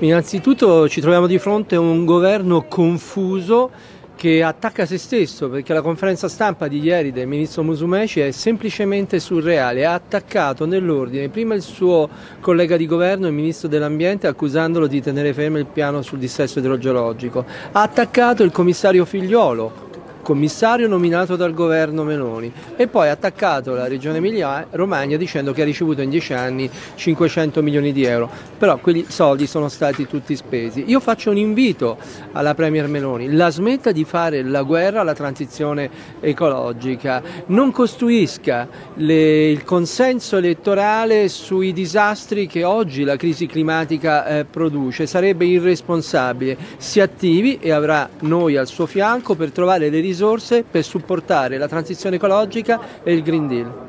Innanzitutto ci troviamo di fronte a un governo confuso che attacca se stesso perché la conferenza stampa di ieri del ministro Musumeci è semplicemente surreale, ha attaccato nell'ordine prima il suo collega di governo, il ministro dell'ambiente, accusandolo di tenere fermo il piano sul dissesto idrogeologico, ha attaccato il commissario Figliolo, commissario nominato dal governo Meloni e poi ha attaccato la regione Emilia-Romagna dicendo che ha ricevuto in dieci anni 500 milioni di euro, però quei soldi sono stati tutti spesi. Io faccio un invito alla Premier Meloni, la smetta di fare la guerra alla transizione ecologica, non costruisca le, il consenso elettorale sui disastri che oggi la crisi climatica eh, produce, sarebbe irresponsabile, si attivi e avrà noi al suo fianco per trovare le risorse risorse per supportare la transizione ecologica e il Green Deal.